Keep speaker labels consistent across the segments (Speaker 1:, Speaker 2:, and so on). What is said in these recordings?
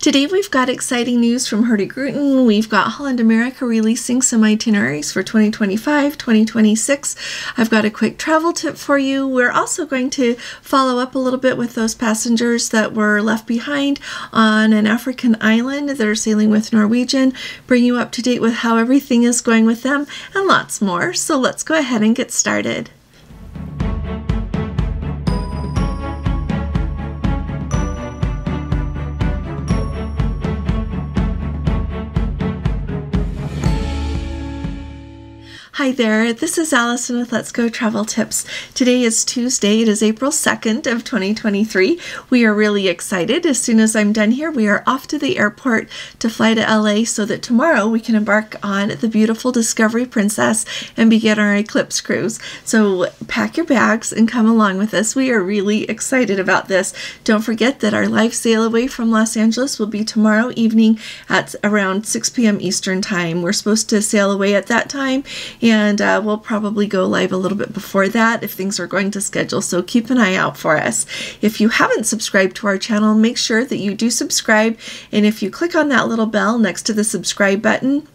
Speaker 1: Today we've got exciting news from Hurtigruten. We've got Holland America releasing some itineraries for 2025, 2026. I've got a quick travel tip for you. We're also going to follow up a little bit with those passengers that were left behind on an African island that are sailing with Norwegian, bring you up to date with how everything is going with them, and lots more. So let's go ahead and get started. Hi there, this is Allison with Let's Go Travel Tips. Today is Tuesday, it is April 2nd of 2023. We are really excited. As soon as I'm done here, we are off to the airport to fly to LA so that tomorrow we can embark on the beautiful Discovery Princess and begin our Eclipse cruise. So pack your bags and come along with us. We are really excited about this. Don't forget that our live sail away from Los Angeles will be tomorrow evening at around 6 p.m. Eastern Time. We're supposed to sail away at that time uh, we'll probably go live a little bit before that if things are going to schedule. So keep an eye out for us. If you haven't subscribed to our channel, make sure that you do subscribe. And if you click on that little bell next to the subscribe button,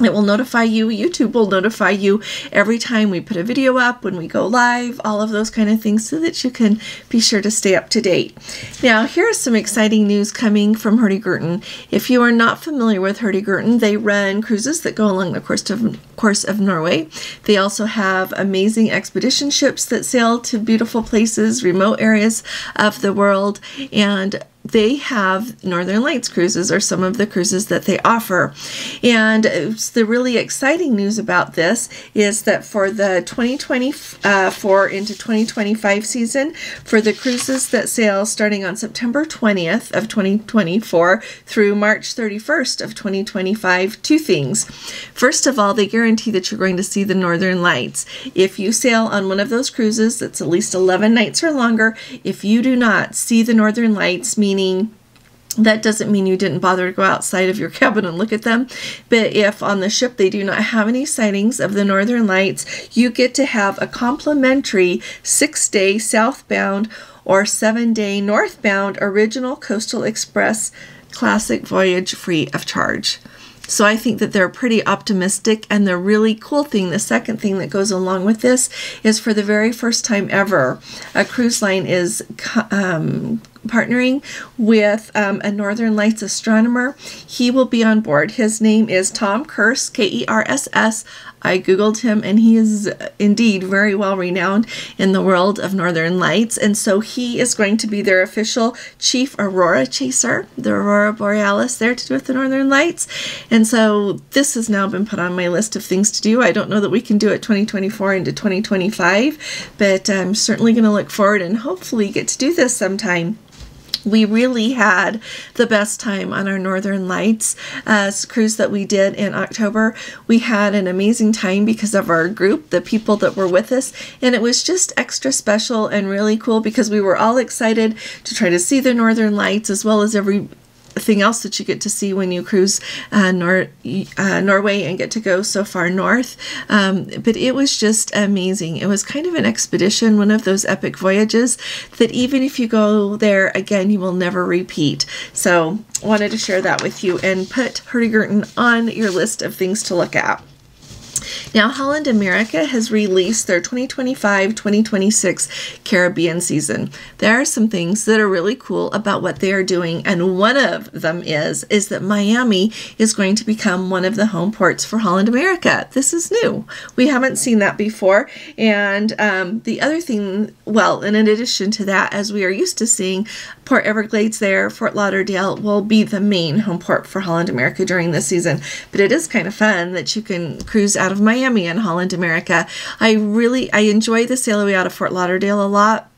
Speaker 1: it will notify you youtube will notify you every time we put a video up when we go live all of those kind of things so that you can be sure to stay up to date. Now here's some exciting news coming from Hurtigruten if you are not familiar with Hurtigruten they run cruises that go along the coast of course of Norway. They also have amazing expedition ships that sail to beautiful places remote areas of the world and they have Northern Lights cruises or some of the cruises that they offer. And the really exciting news about this is that for the 2024 uh, into 2025 season, for the cruises that sail starting on September 20th of 2024 through March 31st of 2025, two things. First of all, they guarantee that you're going to see the Northern Lights. If you sail on one of those cruises that's at least 11 nights or longer, if you do not see the Northern Lights, meaning meaning that doesn't mean you didn't bother to go outside of your cabin and look at them. But if on the ship they do not have any sightings of the northern lights, you get to have a complimentary six day southbound or seven day northbound original Coastal Express classic voyage free of charge. So I think that they're pretty optimistic. And the really cool thing, the second thing that goes along with this, is for the very first time ever, a cruise line is um, partnering with um, a Northern Lights astronomer. He will be on board. His name is Tom Kerss, K E R S S. I googled him and he is indeed very well renowned in the world of Northern Lights. And so he is going to be their official chief aurora chaser, the aurora borealis there to do with the Northern Lights. And so this has now been put on my list of things to do. I don't know that we can do it 2024 into 2025, but I'm certainly going to look forward and hopefully get to do this sometime we really had the best time on our Northern Lights uh, cruise that we did in October. We had an amazing time because of our group, the people that were with us, and it was just extra special and really cool because we were all excited to try to see the Northern Lights as well as every thing else that you get to see when you cruise uh, Nor- uh, Norway and get to go so far north. Um, but it was just amazing. It was kind of an expedition, one of those epic voyages that even if you go there again, you will never repeat. So, wanted to share that with you and put Hurtigruten on your list of things to look at. Now, Holland America has released their 2025 2026 Caribbean season. There are some things that are really cool about what they are doing, and one of them is, is that Miami is going to become one of the home ports for Holland America. This is new. We haven't seen that before. And um, the other thing, well, in addition to that, as we are used to seeing, Port Everglades there, Fort Lauderdale will be the main home port for Holland America during this season. But it is kind of fun that you can cruise out of Miami and Holland America. I really I enjoy the sail away out of Fort Lauderdale a lot.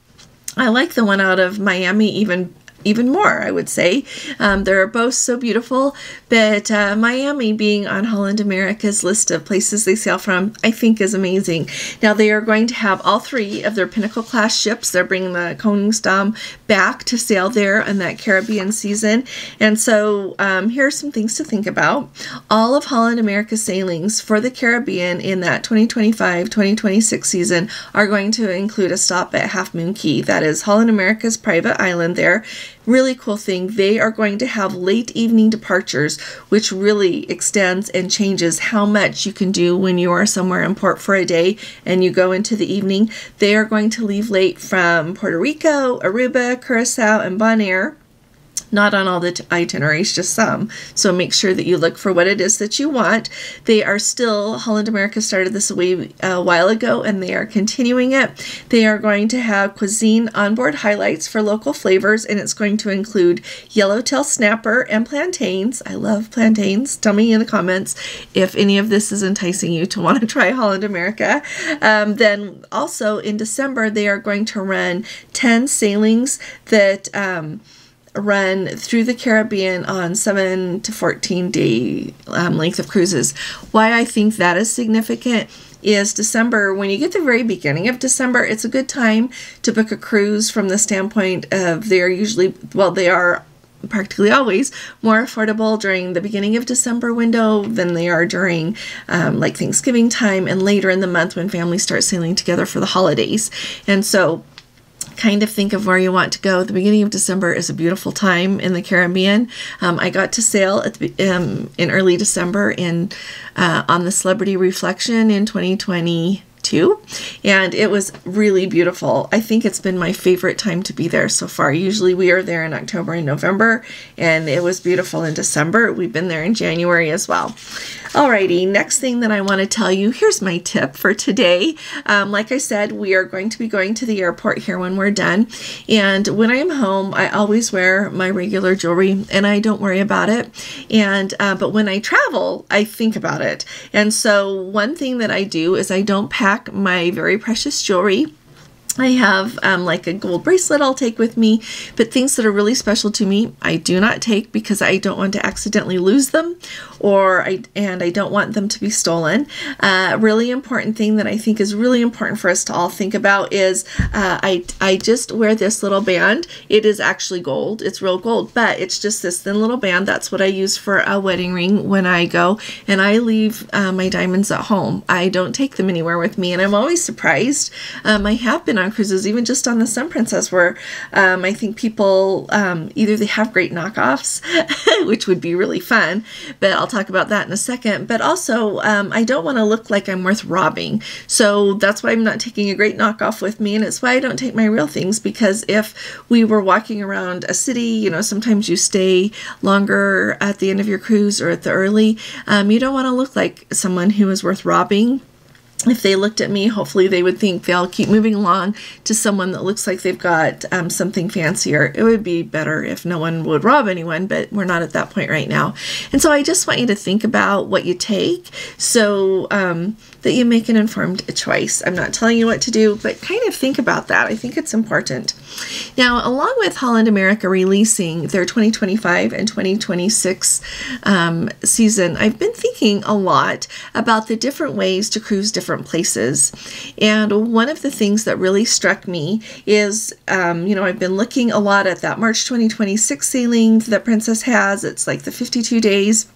Speaker 1: I like the one out of Miami even even more, I would say. Um, they're both so beautiful, but uh, Miami being on Holland America's list of places they sail from, I think is amazing. Now, they are going to have all three of their Pinnacle class ships. They're bringing the Koningsdam back to sail there in that Caribbean season. And so, um, here are some things to think about. All of Holland America's sailings for the Caribbean in that 2025 2026 season are going to include a stop at Half Moon Cay. That is Holland America's private island there really cool thing. They are going to have late evening departures, which really extends and changes how much you can do when you are somewhere in port for a day and you go into the evening. They are going to leave late from Puerto Rico, Aruba, Curacao, and Bonaire not on all the itineraries, just some. So make sure that you look for what it is that you want. They are still, Holland America started this a, a while ago and they are continuing it. They are going to have cuisine onboard highlights for local flavors and it's going to include yellowtail snapper and plantains. I love plantains. Tell me in the comments if any of this is enticing you to want to try Holland America. Um, then also in December, they are going to run 10 sailings that um, run through the Caribbean on 7 to 14 day um, length of cruises. Why I think that is significant is December. When you get the very beginning of December, it's a good time to book a cruise from the standpoint of they're usually, well, they are practically always more affordable during the beginning of December window than they are during um, like Thanksgiving time and later in the month when families start sailing together for the holidays. And so kind of think of where you want to go. The beginning of December is a beautiful time in the Caribbean. Um, I got to sail at the, um, in early December in uh, on the Celebrity Reflection in 2020 too. And it was really beautiful. I think it's been my favorite time to be there so far. Usually we are there in October and November, and it was beautiful in December. We've been there in January as well. Alrighty, next thing that I want to tell you, here's my tip for today. Um, like I said, we are going to be going to the airport here when we're done. And when I'm home, I always wear my regular jewelry and I don't worry about it. And uh, but when I travel, I think about it. And so one thing that I do is I don't pack back my very precious jewelry. I have um, like a gold bracelet I'll take with me, but things that are really special to me, I do not take because I don't want to accidentally lose them or I and I don't want them to be stolen. Uh, a really important thing that I think is really important for us to all think about is uh, I, I just wear this little band. It is actually gold. It's real gold, but it's just this thin little band. That's what I use for a wedding ring when I go and I leave uh, my diamonds at home. I don't take them anywhere with me and I'm always surprised. Um, I have been on cruises, even just on the Sun Princess, where um, I think people um, either they have great knockoffs, which would be really fun, but I'll talk about that in a second. But also, um, I don't want to look like I'm worth robbing. So that's why I'm not taking a great knockoff with me. And it's why I don't take my real things because if we were walking around a city, you know, sometimes you stay longer at the end of your cruise or at the early, um, you don't want to look like someone who is worth robbing if they looked at me, hopefully they would think they'll keep moving along to someone that looks like they've got um, something fancier. It would be better if no one would rob anyone, but we're not at that point right now. And so I just want you to think about what you take so um, that you make an informed choice. I'm not telling you what to do, but kind of think about that. I think it's important. Now, along with Holland America releasing their 2025 and 2026 um, season, I've been thinking a lot about the different ways to cruise different places. And one of the things that really struck me is, um, you know, I've been looking a lot at that March 2026 sailing that Princess has. It's like the 52 days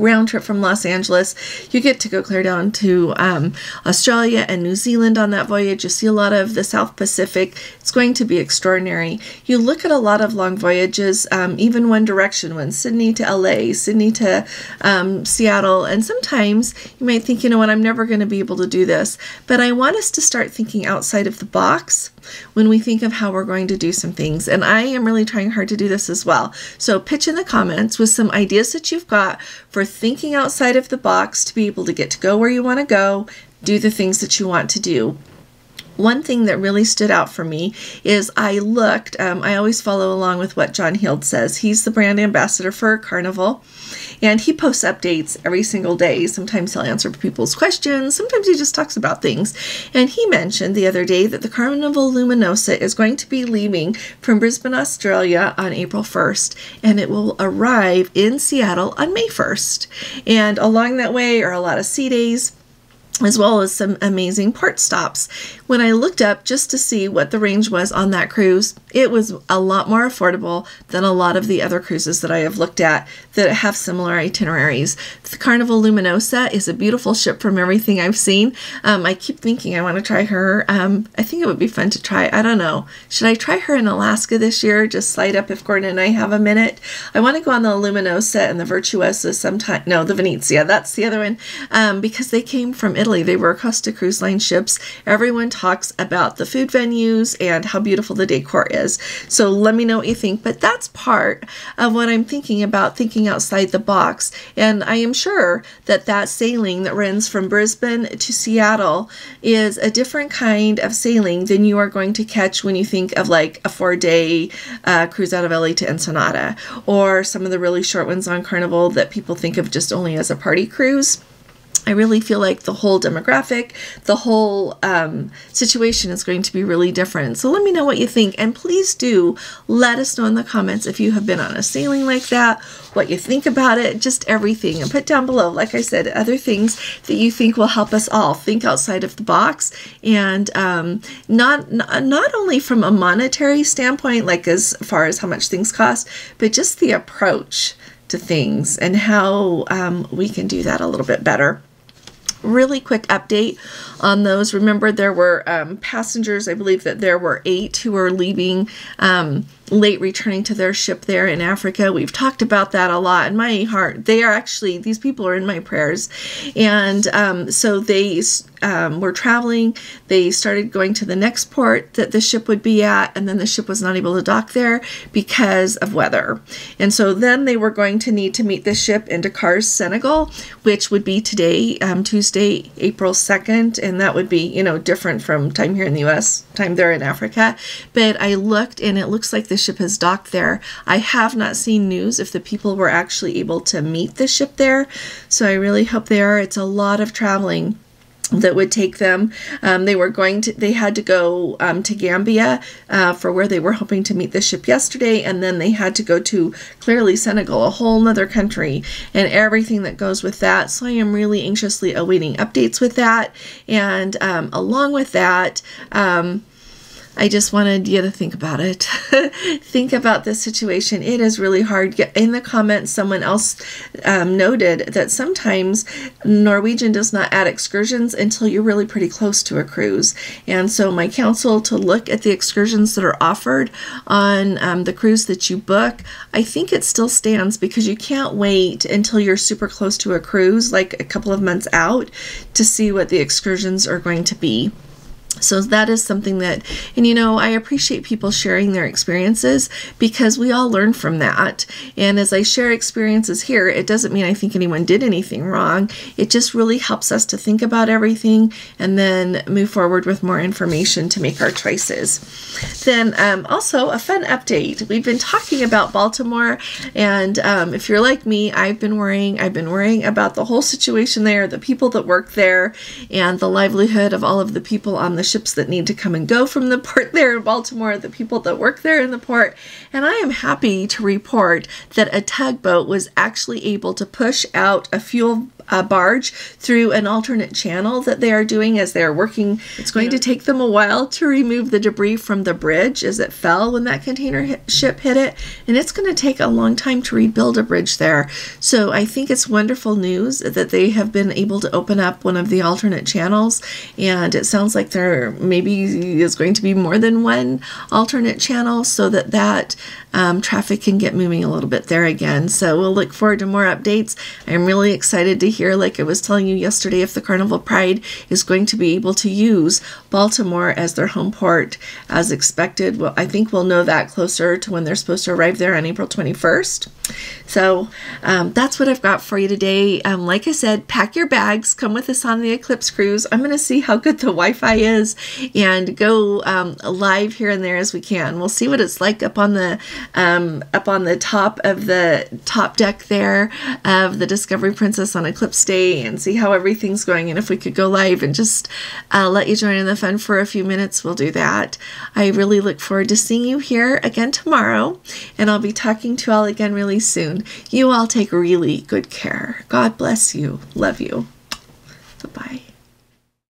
Speaker 1: round trip from Los Angeles. You get to go clear down to um, Australia and New Zealand on that voyage. You see a lot of the South Pacific. It's going to be extraordinary. You look at a lot of long voyages, um, even one direction, one Sydney to LA, Sydney to um, Seattle, and sometimes you might think, you know what, I'm never going to be able to do this. But I want us to start thinking outside of the box when we think of how we're going to do some things. And I am really trying hard to do this as well. So pitch in the comments with some ideas that you've got for thinking outside of the box to be able to get to go where you want to go, do the things that you want to do one thing that really stood out for me is I looked, um, I always follow along with what John Heald says. He's the brand ambassador for Carnival and he posts updates every single day. Sometimes he'll answer people's questions, sometimes he just talks about things. And he mentioned the other day that the Carnival Luminosa is going to be leaving from Brisbane, Australia on April 1st and it will arrive in Seattle on May 1st. And along that way are a lot of sea days as well as some amazing port stops. When I looked up just to see what the range was on that cruise, it was a lot more affordable than a lot of the other cruises that I have looked at that have similar itineraries. The Carnival Luminosa is a beautiful ship from everything I've seen. Um, I keep thinking I want to try her. Um, I think it would be fun to try. I don't know. Should I try her in Alaska this year? Just slide up if Gordon and I have a minute. I want to go on the Luminosa and the Virtuosa sometime. No, the Venezia. That's the other one um, because they came from Italy. They were Costa Cruise Line ships. Everyone talks about the food venues and how beautiful the decor is So let me know what you think. But that's part of what I'm thinking about thinking outside the box. And I am sure that that sailing that runs from Brisbane to Seattle is a different kind of sailing than you are going to catch when you think of like a four day uh, cruise out of LA to Ensenada or some of the really short ones on Carnival that people think of just only as a party cruise. I really feel like the whole demographic, the whole um, situation is going to be really different. So let me know what you think. And please do let us know in the comments if you have been on a sailing like that, what you think about it, just everything. And put down below, like I said, other things that you think will help us all think outside of the box. And um, not, not only from a monetary standpoint, like as far as how much things cost, but just the approach to things and how um, we can do that a little bit better really quick update on those. Remember, there were um, passengers, I believe that there were eight who were leaving um, late returning to their ship there in Africa. We've talked about that a lot. In my heart, they are actually, these people are in my prayers. And um, so they um, were traveling. They started going to the next port that the ship would be at, and then the ship was not able to dock there because of weather. And so then they were going to need to meet the ship in Dakar, Senegal, which would be today, um, Tuesday, April 2nd. And that would be, you know, different from time here in the US, time there in Africa. But I looked and it looks like the ship has docked there. I have not seen news if the people were actually able to meet the ship there, so I really hope they are. It's a lot of traveling that would take them. Um, they were going to, they had to go um, to Gambia uh, for where they were hoping to meet the ship yesterday, and then they had to go to clearly Senegal, a whole nother country, and everything that goes with that. So I am really anxiously awaiting updates with that. And um, along with that, um, I just wanted you to think about it. think about this situation. It is really hard. In the comments, someone else um, noted that sometimes Norwegian does not add excursions until you're really pretty close to a cruise. And so, my counsel to look at the excursions that are offered on um, the cruise that you book, I think it still stands because you can't wait until you're super close to a cruise, like a couple of months out, to see what the excursions are going to be. So that is something that, and you know, I appreciate people sharing their experiences because we all learn from that. And as I share experiences here, it doesn't mean I think anyone did anything wrong. It just really helps us to think about everything and then move forward with more information to make our choices. Then, um, also a fun update. We've been talking about Baltimore, and um, if you're like me, I've been worrying. I've been worrying about the whole situation there, the people that work there, and the livelihood of all of the people on the the ships that need to come and go from the port there in Baltimore, the people that work there in the port. And I am happy to report that a tugboat was actually able to push out a fuel a barge through an alternate channel that they are doing as they're working. It's going yeah. to take them a while to remove the debris from the bridge as it fell when that container hit, ship hit it, and it's going to take a long time to rebuild a bridge there. So I think it's wonderful news that they have been able to open up one of the alternate channels, and it sounds like there maybe is going to be more than one alternate channel so that that um, traffic can get moving a little bit there again. So we'll look forward to more updates. I'm really excited to hear, like I was telling you yesterday, if the Carnival Pride is going to be able to use Baltimore as their home port as expected. Well, I think we'll know that closer to when they're supposed to arrive there on April 21st. So um, that's what I've got for you today. Um, like I said, pack your bags, come with us on the Eclipse cruise. I'm going to see how good the Wi Fi is and go um, live here and there as we can. We'll see what it's like up on the um, up on the top of the top deck there of the Discovery Princess on Eclipse Day and see how everything's going. And if we could go live and just uh, let you join in the fun for a few minutes, we'll do that. I really look forward to seeing you here again tomorrow, and I'll be talking to you all again really soon. You all take really good care. God bless you. Love you. Bye bye.